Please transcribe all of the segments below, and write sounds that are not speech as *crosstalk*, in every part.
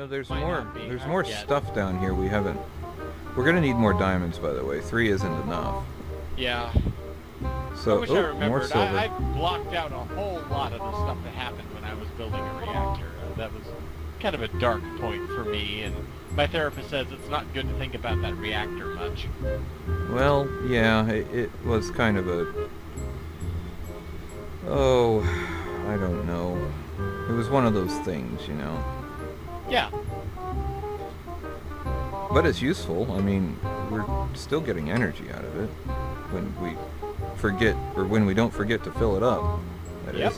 know, there's Might more. There's more yet. stuff down here we haven't. We're gonna need more diamonds, by the way. Three isn't enough. Yeah. So, I wish oh, I more remembered. silver. I, I blocked out a whole lot of the stuff that happened when I was building a reactor. Uh, that was kind of a dark point for me, and my therapist says it's not good to think about that reactor much. Well, yeah, it, it was kind of a. Oh, *sighs* I don't know. It was one of those things, you know. Yeah. But it's useful. I mean, we're still getting energy out of it when we forget, or when we don't forget to fill it up. That is. Yep.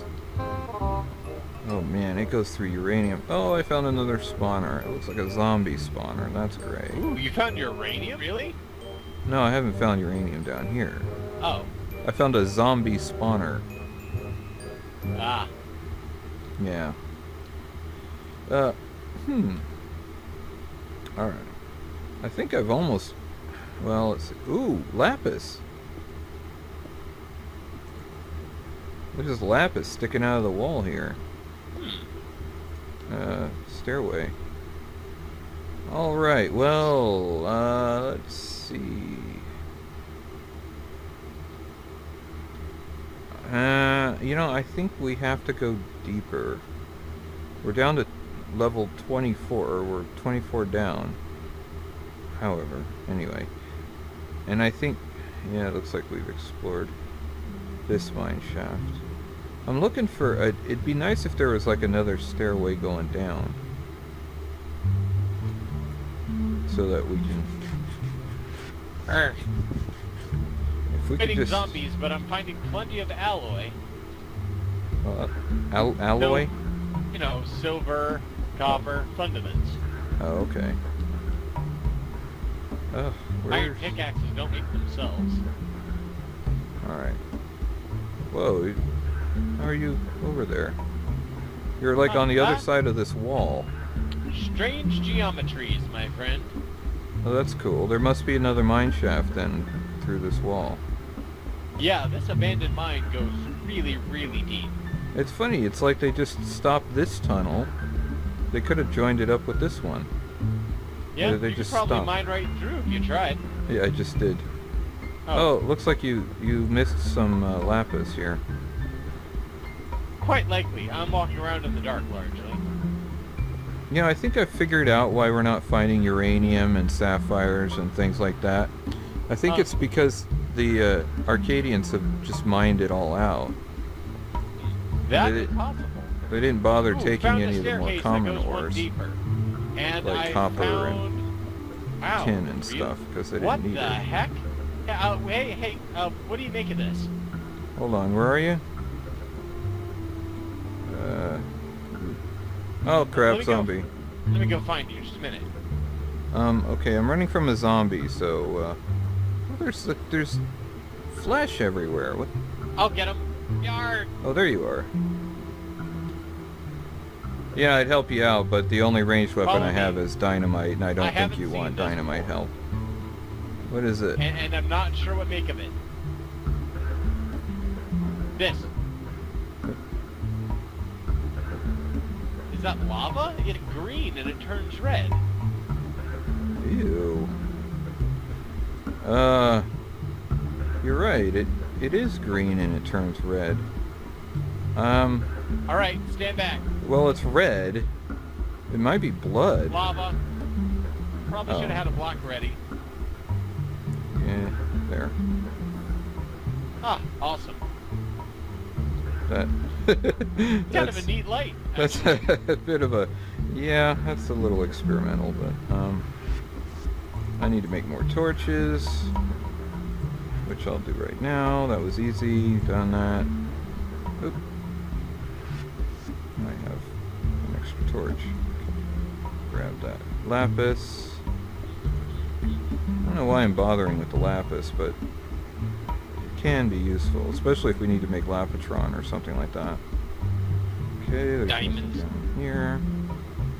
Oh man, it goes through uranium. Oh, I found another spawner. It looks like a zombie spawner. That's great. Ooh, you found uranium? Really? No, I haven't found uranium down here. Oh. I found a zombie spawner. Ah. Yeah. Uh, hmm. Alright. I think I've almost... Well, let's see. Ooh, lapis. Look at this lapis sticking out of the wall here. Uh, stairway. Alright, well, uh, let's see. Uh, you know, I think we have to go deeper. We're down to level 24, or we're 24 down. However, anyway. And I think, yeah, it looks like we've explored this mine shaft. I'm looking for a, it'd be nice if there was like another stairway going down. So that we can, Er, if we fighting just, zombies, but I'm finding plenty of alloy. uh, al- alloy? You know, silver, copper, fundaments. Oh, okay. Oh, Iron pickaxes don't make themselves. Alright. Whoa, how are you over there? You're like Uh, on the other side of this wall. Strange geometries, my friend. Oh, that's cool. There must be another mine shaft then through this wall. Yeah, this abandoned mine goes really, really deep. It's funny, it's like they just stopped this tunnel. They could have joined it up with this one. Yeah, they you just could probably stopped. mine right through if you tried. Yeah, I just did. Oh, Oh, looks like you you missed some uh, lapis here. quite likely. I'm walking around in the dark largely. Yeah, I think I figured out why we're not finding uranium and sapphires and things like that. I think it's because the uh, Arcadians have just mined it all out. That is possible. They didn't bother Ooh, taking any of the more common that goes one ores. And like I copper and. Wow, tin and stuff, because they didn't need it. What the heck? Yeah, uh, hey, hey, uh, what do you make of this? Hold on, where are you? Uh, oh crap, Let me go. zombie. Let me go find you. Just a minute. Um, okay, I'm running from a zombie, so, uh, well, there's, there's flesh everywhere. What? I'll get him. Yard. Oh, there you are. Yeah, I'd help you out, but the only ranged weapon Follow I have me. is dynamite, and I don't I think you want dynamite help. What is it? And, and I'm not sure what make of it. This. Is that lava? It's green and it turns red. Ew. Uh, you're right. It it is green and it turns red. Um, All right, stand back. well, it's red. It might be blood. Lava. Probably Oh. should have had a block ready. Yeah, there. Ah, awesome. That. *laughs* Kind of a neat light. that's actually. *laughs* a bit of a. Yeah, that's a little experimental, but um, I need to make more torches, which I'll do right now. That was easy. Done that. Oop. I have an extra torch. Grab that lapis. I don't know why I'm bothering with the lapis, but it can be useful, especially if we need to make lapotron or something like that. Okay, there's Diamonds. down here.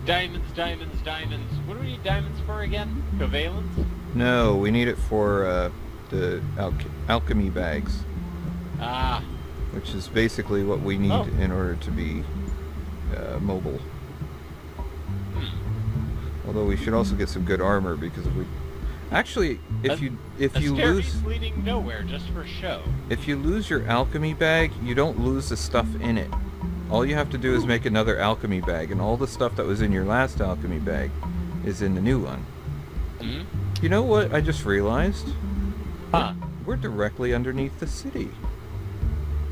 Diamonds, diamonds, diamonds. What do we need diamonds for again? Covalence? No, we need it for uh, the alch- alchemy bags, Ah, which is basically what we need Oh. in order to be uh, mobile. Although we should also get some good armor because if we actually if A- you if you lose leading nowhere just for show. if you lose your alchemy bag, you don't lose the stuff in it. All you have to do is make another alchemy bag, and all the stuff that was in your last alchemy bag is in the new one. Hmm? You know what I just realized? Huh. We're directly underneath the city.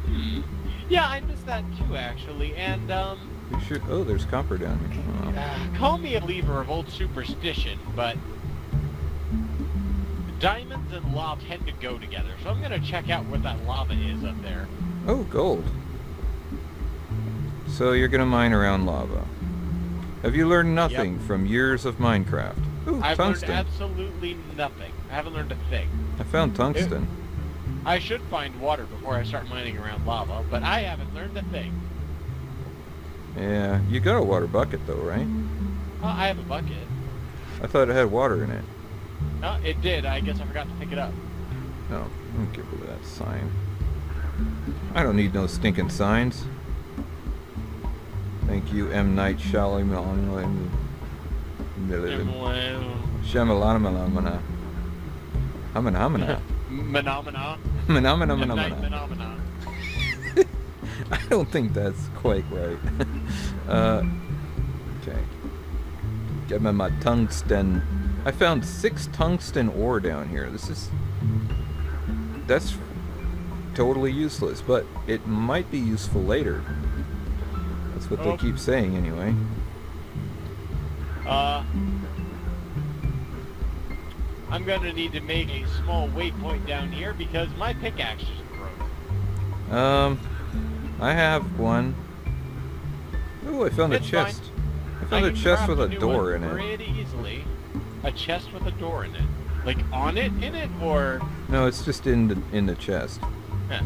Hmm. Yeah, I missed that too, actually. And um, We should. Oh, there's copper down here. Oh. uh, call me a believer of old superstition, but diamonds and lava tend to go together. So I'm gonna check out where that lava is up there. Oh, gold. So you're gonna mine around lava. Have you learned nothing from years of Minecraft? Ooh, I've tungsten. learned absolutely nothing. I haven't learned a thing. I found tungsten. I should find water before I start mining around lava, but I haven't learned a thing. Yeah, you got a water bucket though, right? Oh, I have a bucket. I thought it had water in it. No, it did. I guess I forgot to pick it up. No, don't get rid of that sign. I don't need no stinking signs. Thank you, M. Night Shyamalan. Shyamalan. Humana humana. Phenomena. Phenomena M. Night phenomena. phenomena. I don't think that's quite right. *laughs* uh, okay. Get me my tungsten. I found six tungsten ore down here. This is. That's totally useless, but it might be useful later. That's what Oh. they keep saying, anyway. Uh, I'm gonna need to make a small waypoint down here because my pickaxe is broke. Um, I have one. Oh, I found It's a fine. chest. I found I a chest with a door in it. Pretty easily. A chest with a door in it. Like on it, in it, or No, it's just in the in the chest. Eh.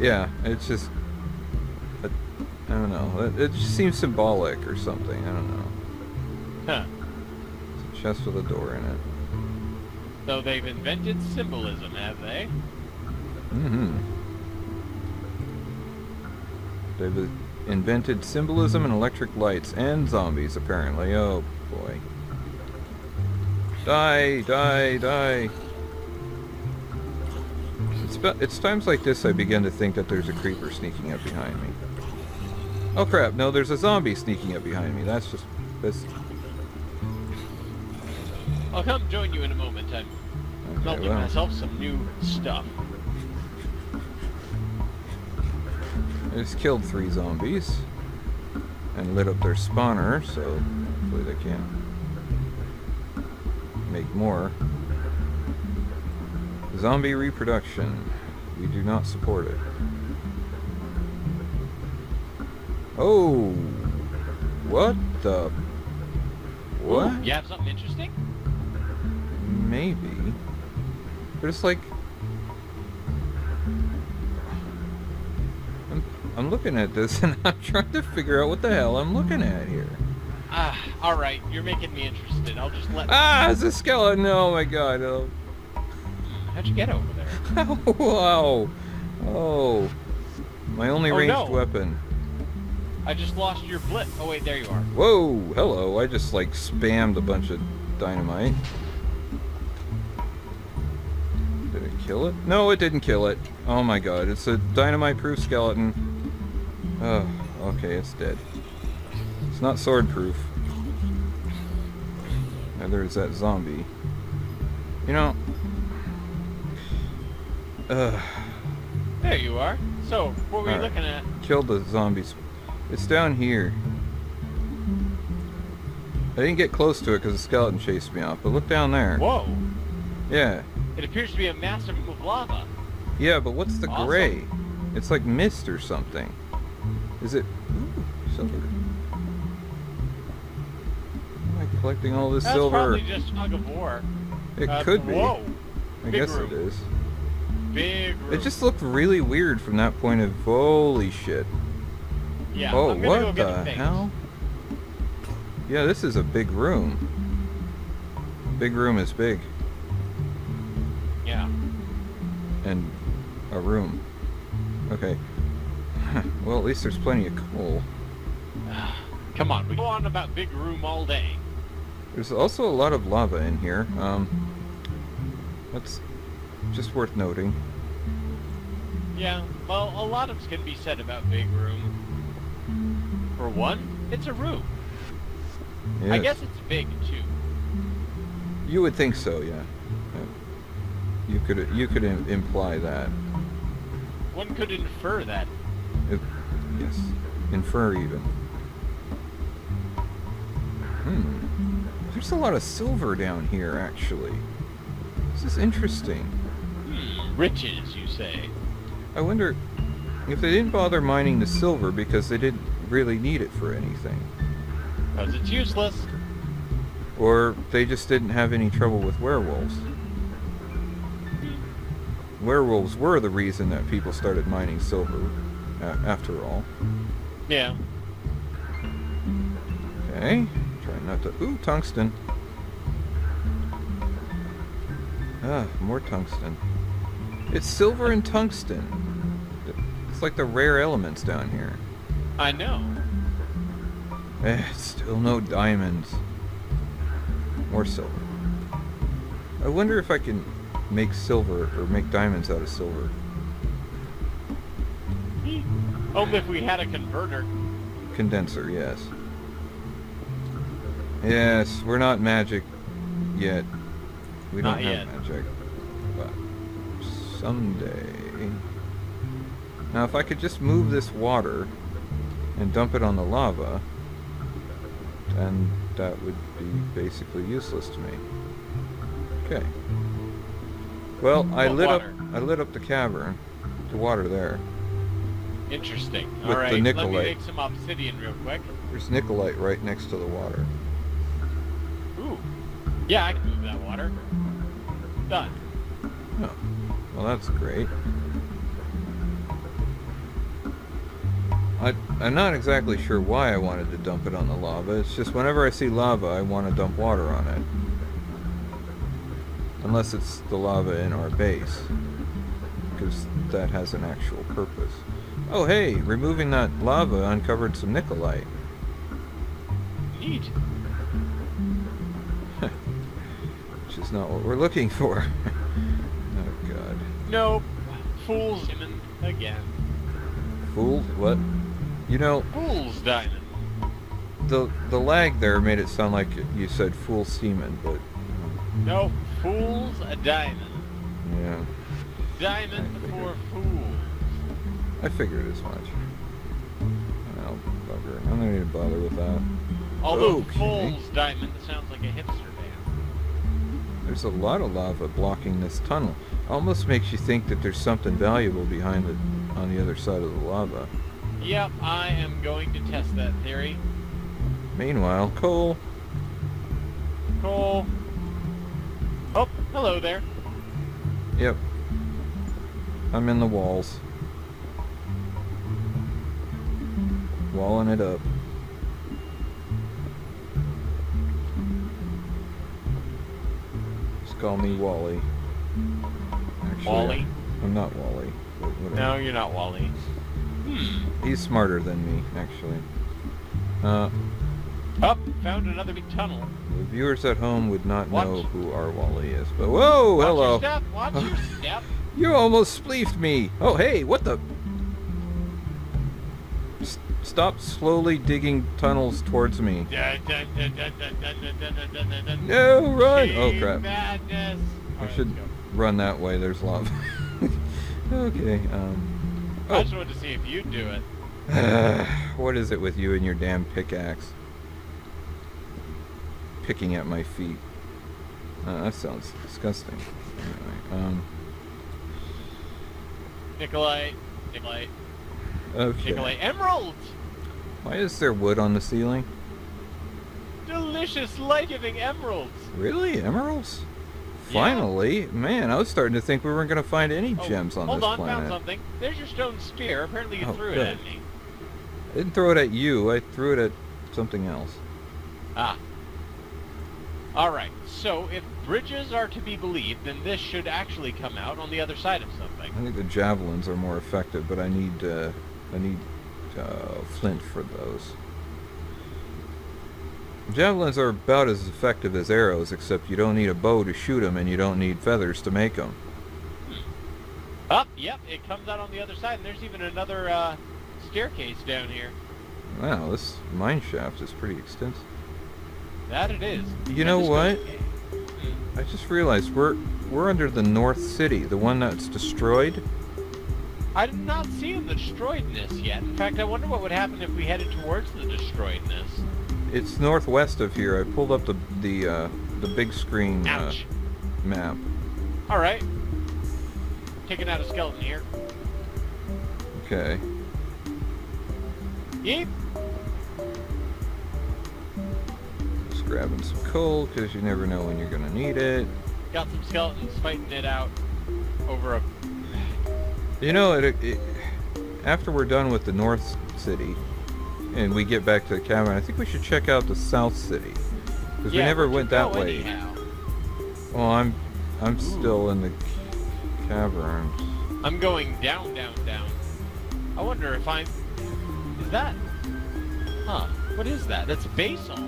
Yeah, it's just. I I don't know. It, it just seems symbolic or something. I don't know. huh. It's a chest with a door in it. So they've invented symbolism, have they? Mm-hmm. They've invented symbolism and electric lights and zombies, apparently. Oh boy. Die, die, die. It's, about, it's times like this I begin to think that there's a creeper sneaking up behind me. Oh crap, no, there's a zombie sneaking up behind me. That's just... That's... I'll come join you in a moment. I'm Okay, melting well, myself some new stuff. I just killed three zombies. And lit up their spawner, so hopefully they can't make more. Zombie reproduction. We do not support it. Oh! What the? What? Ooh, you have something interesting? Maybe. There's like. I'm, looking at this *laughs* and I'm trying to figure out what the hell I'm looking at here. Ah, all right. You're making me interested. I'll just let. Ah, it's a skeleton! Oh my god. Oh. How'd you get over there? *laughs* wow. Oh. My only Oh, ranged no. weapon. I just lost your blip. Oh wait, there you are. Whoa, hello. I just like spammed a bunch of dynamite. Did it kill it? No, it didn't kill it. Oh my god, it's a dynamite proof skeleton. Oh, okay, it's dead. It's not sword proof. Neither is that zombie. You know. Ugh. There you are. So, what were you Alright. looking at? killed the zombies. It's down here. I didn't get close to it because the skeleton chased me off, but look down there. Whoa! Yeah. It appears to be a massive of lava. Yeah, but what's the Awesome. gray? It's like mist or something. Is it... Ooh, silver. Am I collecting all this That's silver? probably just tug of war. It Uh, could be. Whoa! I big guess room. it is. Big room. It just looked really weird from that point of... Holy shit. Yeah. oh, what go the hell? Yeah, this is a big room. Big room is big. Yeah. And a room. Okay. *laughs* well, at least there's plenty of coal. *sighs* Come on, we go on about big room all day. There's also a lot of lava in here. Um, that's just worth noting. Yeah, well, a lot of can be said about Big Room. For one, it's a room. I guess it's big too. You would think so, yeah. Yeah. You could you could Im- imply that. One could infer that. It, yes, infer even. Hmm. There's a lot of silver down here, actually. This is interesting. Hmm, riches, you say? I wonder if they didn't bother mining the silver because they didn't really need it for anything, Because it's useless. or they just didn't have any trouble with werewolves. Werewolves were the reason that people started mining silver, a- after all. Yeah. Okay, try not to. Ooh, tungsten. Ah, more tungsten. It's silver and tungsten. It's like the rare elements down here. I know. Eh, still no diamonds. More silver. I wonder if I can make silver or make diamonds out of silver. Only if we had a converter. Condenser, yes. Yes, we're not magic yet. We don't Not have yet. magic. But someday. Now if I could just move this water and dump it on the lava, then that would be basically useless to me. Okay. Well, I lit water? up I lit up the cavern. The water there. Interesting. With the All right, let me Nikolite. make some obsidian real quick. There's Nikolite right next to the water. Ooh. Yeah, I can move that water. Done. Oh, well, that's great. I, I'm not exactly sure why I wanted to dump it on the lava. It's just whenever I see lava, I want to dump water on it. Unless it's the lava in our base. Because that has an actual purpose. Oh, hey, removing that lava uncovered some Nikolite. Neat. *laughs* Which is not what we're looking for. *laughs* oh, God. Nope. Fool's diamond again. Fooled? What? You know, Fool's diamond. the the lag there made it sound like you said fool semen, but No, fool's a diamond. yeah, Diamond for fools. I figured as much. Oh, bugger. I'm not to bother with that. Although Okay. fool's diamond sounds like a hipster band. There's a lot of lava blocking this tunnel. Almost makes you think that there's something valuable behind it on the other side of the lava. Yep, I am going to test that theory. Meanwhile, coal. Cole. Oh, hello there. Yep. I'm in the walls. Walling it up. Just call me Wally. Actually, Wally? I'm not Wally. No, you're not Wally. Hmm. He's smarter than me, actually. Uh, Up, found another big tunnel. the viewers at home would not Watch. know who our Wally is, but whoa, Watch hello. your step. Watch your *laughs* step. You almost spleefed me. Oh, hey, what the? stop slowly digging tunnels towards me. No, run! Oh, crap. Madness. I right, should run that way. There's lava. *laughs* okay, um... Oh. I just wanted to see if you'd do it. *sighs* What is it with you and your damn pickaxe? Picking at my feet. Uh, that sounds disgusting. Anyway, um... Nikolite. Nikolite. Okay. Nikolite Emerald! Why is there wood on the ceiling? Delicious light-giving emeralds! Really? Emeralds? Yeah. Finally? Man, I was starting to think we weren't going to find any Oh, gems on hold this on, planet. found something. There's your stone spear. Apparently you Oh, threw good. it at me. I didn't throw it at you. I threw it at something else. Ah. Alright, so if bridges are to be believed, then this should actually come out on the other side of something. I think the javelins are more effective, but I need uh, I need uh, flint for those. Javelins are about as effective as arrows, except you don't need a bow to shoot them, and you don't need feathers to make them. Up, yep, it comes out on the other side, and there's even another uh, staircase down here. Wow, this mine shaft is pretty extensive. That it is. You And know what? I just realized we're we're under the North City, the one that's destroyed. I did not see the destroyedness yet. In fact, I wonder what would happen if we headed towards the destroyedness. It's northwest of here. I pulled up the the uh, the big screen uh, map. All right. Taking out a skeleton here. Okay. Yeep. Just grabbing some coal because you never know when you're gonna need it. Got some skeletons fighting it out over a. You know, it, it, after we're done with the North City and we get back to the cabin, I think we should check out the South City because we never went that way. anyhow? Well, I'm I'm still in the caverns. I'm going down, down, down. I wonder if I'm. Is that? Huh? What is that? That's basalt.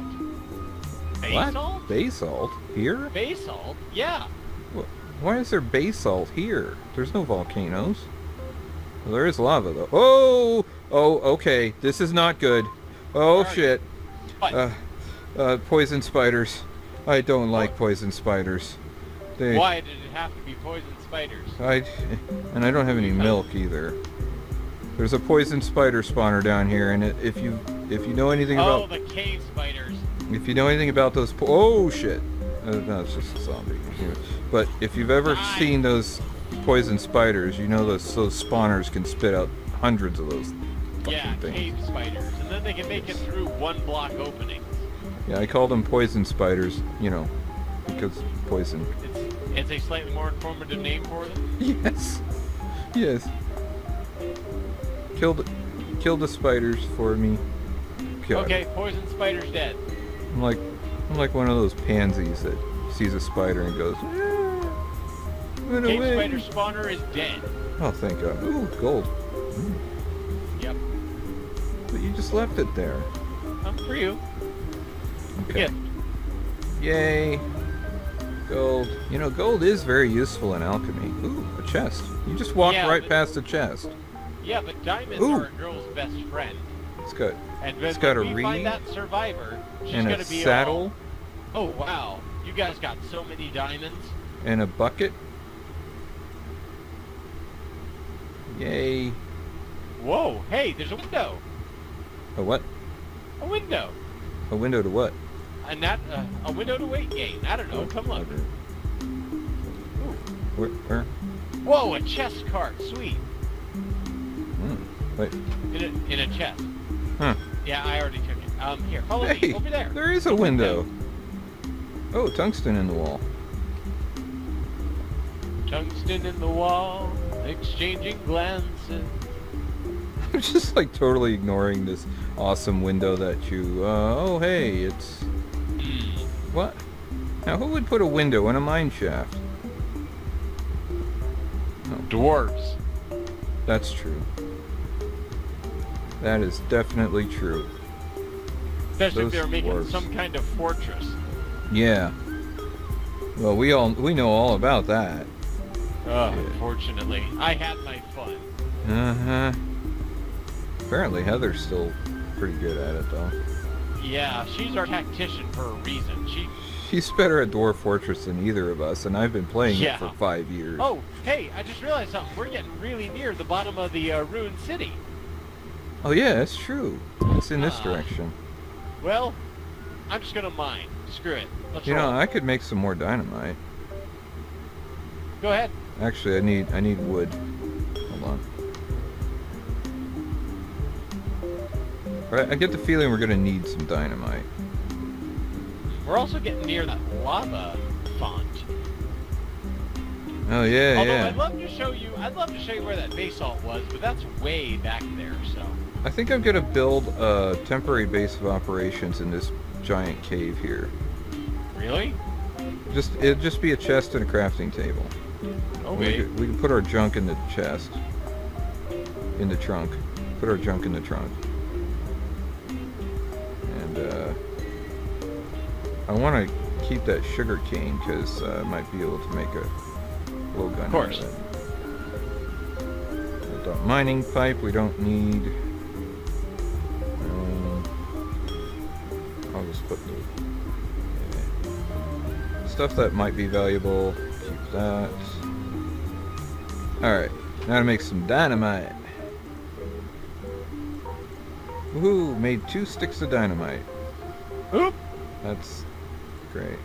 Basalt? What? Basalt here? Basalt? Yeah. Why is there basalt here? There's no volcanoes. Well, there is lava though. Oh, oh, okay. This is not good. Oh Where are you? shit. Uh, uh, poison spiders. I don't like poison spiders. They, Why did it have to be poison spiders? I, and I don't have any milk either. There's a poison spider spawner down here, and if you if you know anything Oh, about the cave spiders. if you know anything about those po- oh shit, uh, no, it's just a zombie. But if you've ever Die. seen those poison spiders, you know those those spawners can spit out hundreds of those fucking Yeah, things. cave spiders. And then they can make it through one block opening. Yeah, I call them poison spiders, you know, because poison. It's, it's a slightly more informative name for them. *laughs* Yes, yes. Kill the kill the spiders for me. God. Okay, poison spider's dead. I'm like I'm like one of those pansies that sees a spider and goes. "Ah, Run Cave away." spider spawner is dead. Oh, thank God. Ooh, gold. Yep. But you just left it there. Um, for you. Okay. Yeah. Yay. Gold. You know, gold is very useful in alchemy. Ooh, a chest. You just walked Yeah, right but- past the chest. Yeah, but diamonds Ooh. are a girl's best friend. It's got And It's when got a we find that survivor, she's and gonna a be saddle all, oh wow, you guys got so many diamonds. and a bucket. Yay. Whoa, hey, there's a window. A what? A window. A window to what? And that uh, a window to weight gain. I don't know. Come look. Ooh. Where? where? Whoa, a chest cart. Sweet. Hmm. Wait. In a, in a chest. Huh. Yeah, I already took it. Um, here, follow Hey, me over there. there is a window. Oh, tungsten in the wall. Tungsten in the wall, exchanging glances. *laughs* I'm just like totally ignoring this awesome window that you. Uh, oh, hey, it's Hmm. what? Now, who would put a window in a mine shaft? Dwarves. That's true. That is definitely true. Especially if they're making dwarves. some kind of fortress. Yeah. Well, we all we know all about that. Oh, unfortunately. I had my fun. Uh huh. Apparently, Heather's still pretty good at it, though. Yeah, she's our tactician for a reason. She. She's better at Dwarf Fortress than either of us, and I've been playing Yeah. it for five years. Oh, hey, I just realized something. We're getting really near the bottom of the uh, ruined city. Oh yeah, that's true. It's in this Ah. direction. Well, I'm just gonna mine. Screw it. Let's You roll. know, I could make some more dynamite. Go ahead. Actually, I need I need wood. Hold on. Right, I get the feeling we're gonna need some dynamite. We're also getting near that lava font. Oh yeah, Although yeah. I'd love to show you, I'd love to show you where that basalt was, but that's way back there. So. I think I'm gonna build a temporary base of operations in this giant cave here. Really? Just it'd just be a chest and a crafting table. We Okay. could, we could put our junk in the chest. In the trunk. Put our junk in the trunk. And uh I want to keep that sugar cane because uh, I might be able to make a blowgun. Of course. Out of it. The mining pipe we don't need. Um, I'll just put the yeah. stuff that might be valuable. Keep that. All right, now to make some dynamite. Woohoo! Made two sticks of dynamite. Oop! That's great.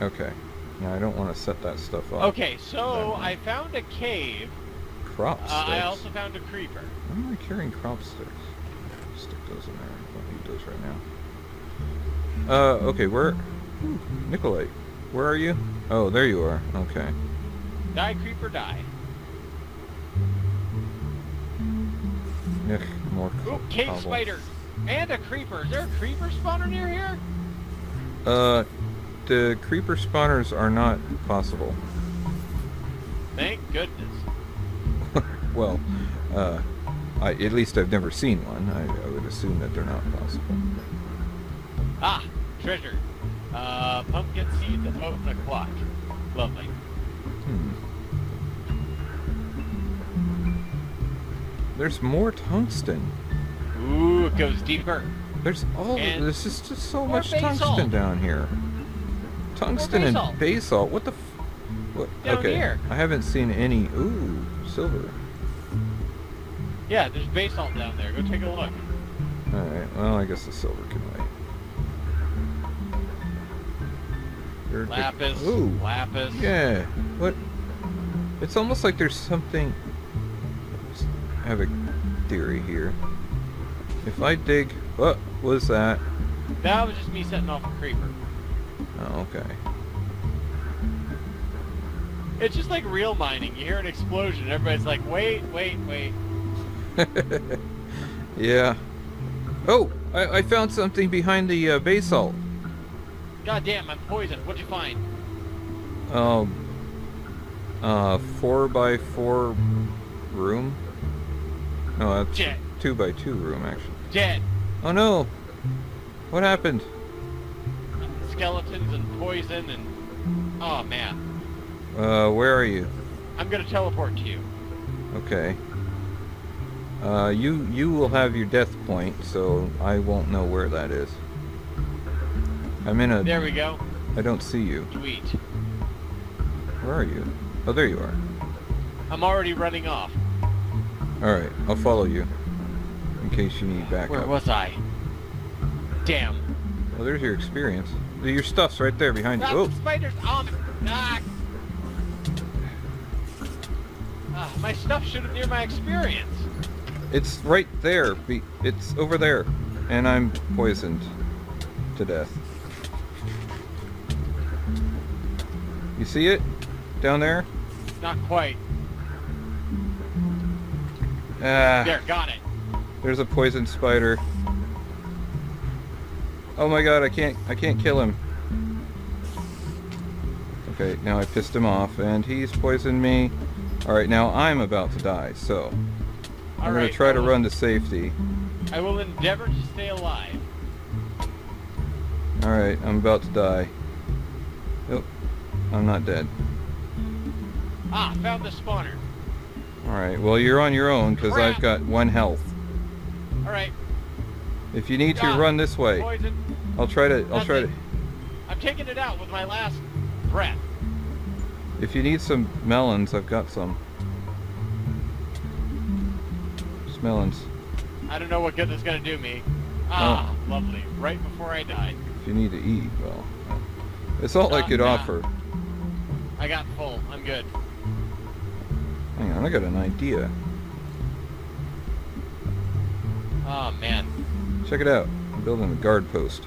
Okay. Now I don't want to set that stuff up. Okay, so I found a cave. Crop sticks. Uh, I also found a creeper. Why am I carrying crop sticks? Stick those in there. I don't need those right now. Uh, okay, where? Nikolai, where are you? Oh, there you are. Okay. Die, creeper, die. Ugh, more Ooh, cave cobble. spider. And a creeper. Is there a creeper spawner near here? Uh, the creeper spawners are not possible. Thank goodness. *laughs* well, uh, I, at least I've never seen one. I, I would assume that they're not possible. Ah, treasure. Uh, pumpkin seeds and oat and a clock. Lovely. Hmm. There's more tungsten. Ooh, it goes deeper. There's all. And There's just, just so much basalt. tungsten down here. Tungsten and basalt. basalt. What the? F- what? Down okay. here. I haven't seen any. Ooh, silver. Yeah, there's basalt down there. Go take a look. All right. Well, I guess the silver can wait. The- Lapis. Ooh. Lapis. Yeah. What? It's almost like there's something. I have a theory here. If I dig, what was that? That was just me setting off a creeper. Oh, okay. It's just like real mining. You hear an explosion, everybody's like, wait, wait, wait. *laughs* yeah. Oh, I, I found something behind the uh, basalt. God damn, I'm poisoned. What'd you find? Um. Uh, four by four room. No, that's Jet. two by two room actually. Dead. Oh no! What happened? Skeletons and poison and... Oh, man. Uh, where are you? I'm gonna teleport to you. Okay. Uh, you you will have your death point, so I won't know where that is. I'm in a. There we go. I don't see you. Sweet. Where are you? Oh, there you are. I'm already running off. All right, I'll follow you. In case you need backup. Where was I? Damn. Well, there's your experience. Your stuff's right there behind you. Oh, spiders on me. Ah. Ah, my stuff should have near my experience. it's right there. It's over there, and I'm poisoned to death. You see it down there? Not quite. Ah. There, got it. There's a poison spider. Oh my god, I can't I can't kill him. Okay, now I pissed him off and he's poisoned me. Alright, now I'm about to die, so I'm gonna Alright, try to run to safety. I will endeavor to stay alive. Alright, I'm about to die. I'm not dead. Ah, found the spawner. Alright, well you're on your own because I've got one health. Alright, If you need to run this way, poison. I'll try to I'll That's try it. to I'm taking it out with my last breath. if you need some melons, I've got some. Just melons. I don't know what good that's gonna do me. Ah, lovely. Right before I died. If you need to eat, well, it's all I Uh, could nah. offer. I got full. I'm good. Hang on, I got an idea. Oh man, Check it out. I'm building a guard post.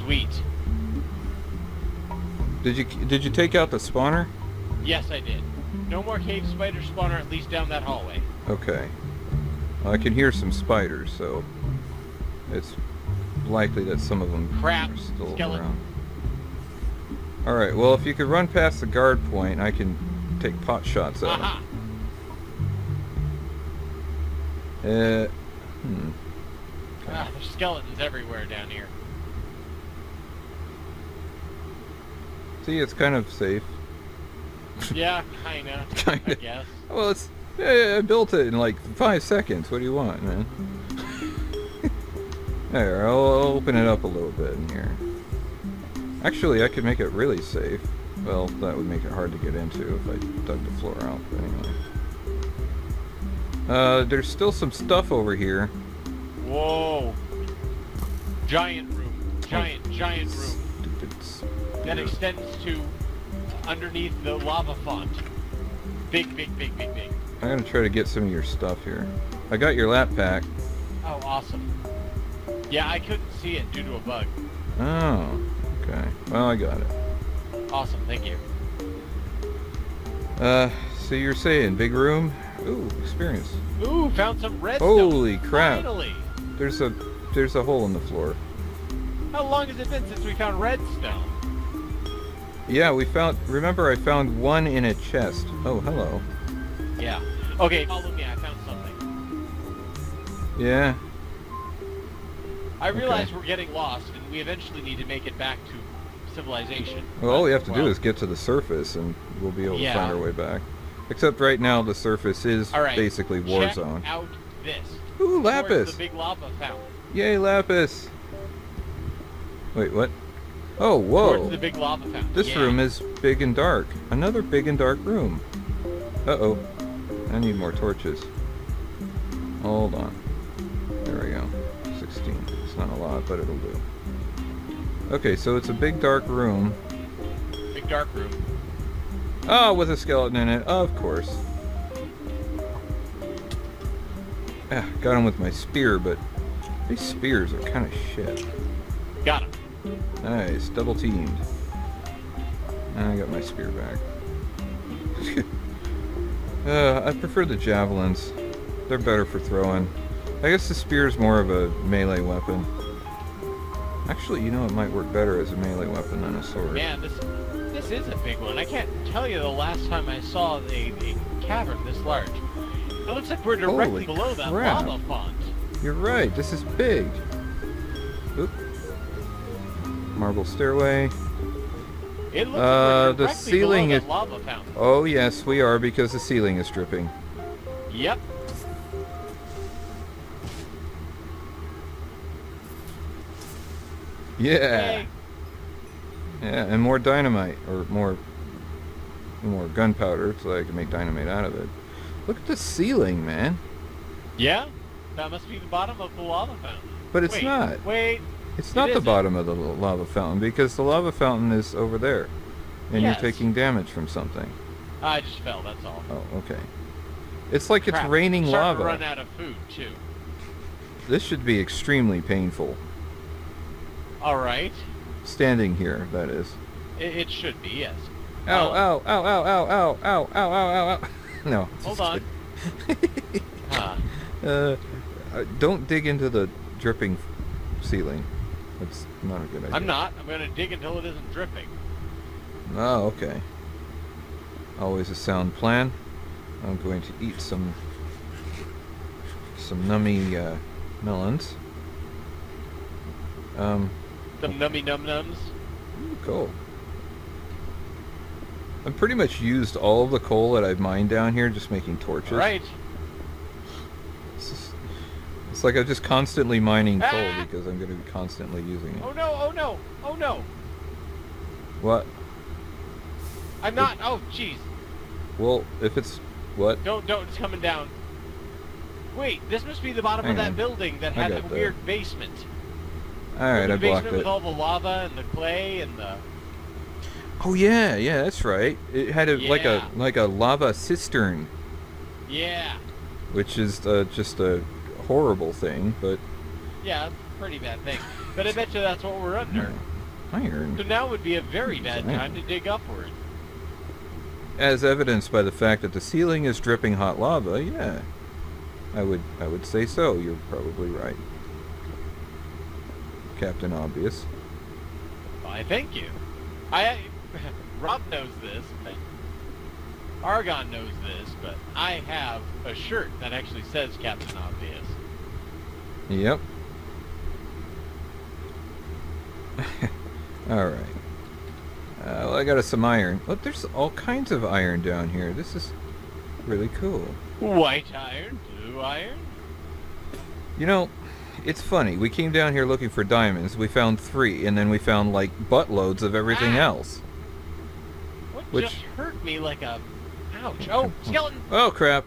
sweet. Did you did you take out the spawner? Yes, I did. No more cave spider spawner at least down that hallway. Okay. Well, I can hear some spiders, so it's likely that some of them Crap, are still skeleton. around. Alright, well, if you could run past the guard point, I can take pot shots at him. *laughs* Uh, hmm. Ah, there's skeletons everywhere down here. See, it's kind of safe. *laughs* yeah, *laughs* kinda. kinda. I guess. Well, it's yeah, yeah, I built it in like five seconds. What do you want, man? there, I'll open it up a little bit in here. Actually, I could make it really safe. Well, that would make it hard to get into if I dug the floor out. But anyway. Uh, there's still some stuff over here. Whoa. Giant room. Giant, giant room. Stupid That extends to underneath the lava font. Big, big, big, big, big. I'm gonna try to get some of your stuff here. I got your lap pack. Oh, awesome. Yeah, I couldn't see it due to a bug. Oh, okay. Well, I got it. Awesome, thank you. Uh, so you're saying big room? Ooh, experience. Ooh, found some redstone. Holy crap! Finally. There's a there's a hole in the floor. How long has it been since we found redstone? Yeah, we found. Remember, I found one in a chest. Oh, hello. Yeah. Okay, follow me. I found something. Yeah. I Okay. realize we're getting lost, and we eventually need to make it back to civilization. Well, all we have to do is get to the surface, and we'll be able to find our way back. Except right now, the surface is All right. basically war check zone. out this. Ooh, lapis! the big lava fountain. Yay, lapis! Wait, what? Oh, whoa! the big lava fountain. This Yeah. room is big and dark. Another big and dark room. Uh-oh. I need more torches. Hold on. Not a lot, but it'll do. Okay, so it's a big dark room. big dark room. Oh, with a skeleton in it. Of course. Ah, got him with my spear, but these spears are kind of shit. Got him. Nice, double teamed. I got my spear back. *laughs* uh, I prefer the javelins. They're better for throwing. I guess the spear is more of a melee weapon. Actually, you know, it might work better as a melee weapon than a sword. Man, this this is a big one. I can't tell you the last time I saw a, a cavern this large. It looks like we're directly Holy below that crap. lava font. You're right, this is big. Oop. Marble stairway. It looks Uh, like we're the ceiling is- that lava fountain. Oh, yes, we are because the ceiling is dripping. Yep. Yeah. Yeah, and more dynamite or more more gunpowder so I can make dynamite out of it. Look at the ceiling, man. Yeah. That must be the bottom of the lava fountain. But it's Wait, not. Wait. It's it not the bottom of the lava fountain because the lava fountain is over there. And Yes. you're taking damage from something. I just fell. That's all. Oh, okay. It's like it's Crap. raining Starting to lava. run out of food too. This should be extremely painful. All right. Standing here, that is. It, it should be yes. Ow, Um, ow, ow, ow, ow, ow, ow, ow, ow, ow, ow. *laughs* No. Hold on. *laughs* Huh. Uh, uh, don't dig into the dripping ceiling. That's not a good idea. I'm not. I'm gonna dig until it isn't dripping. Oh, okay. Always a sound plan. I'm going to eat some some nummy uh, melons. Um, Some nummy num nums. ooh, coal. I'm pretty much used all of the coal that I've mined down here, just making torches. All right. It's, just- it's like I'm just constantly mining coal Ah! because I'm going to be constantly using it. Oh no! Oh no! Oh no! What? I'm not. Oh jeez. Well, if it's what? Don't don't. It's coming down. Wait. This must be the bottom Hang of that on. building that had the weird basement. All right, I blocked basement it. with all the lava and the clay and the. Oh yeah, yeah, that's right. It had a like a like a lava cistern, Yeah. which is uh, just a horrible thing, but Yeah. Pretty bad thing. But I bet you that's what we're under. So iron, now would be a very bad time to dig upward. as evidenced by the fact that the ceiling is dripping hot lava. Yeah, I would I would say so. You're probably right, Captain Obvious. Why, thank you. I *laughs* Rob knows this, but Argon knows this, but I have a shirt that actually says Captain Obvious. Yep. *laughs* All right. Uh, well, I got us some iron. Look, there's all kinds of iron down here. This is really cool. White iron, blue iron. You know, it's funny. We came down here looking for diamonds. We found three, and then we found like buttloads of everything Ah. else. What Which- just hurt me like a... Ouch. Oh, skeleton! Oh crap!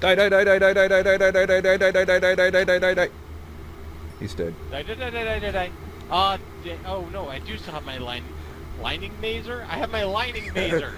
Die die die die die die die die die die die die die die die die die die die die. He's dead. Die, die, die, die, die, die, die. Uh, oh no, I do still have my line, lining mazer? I have my lining mazer!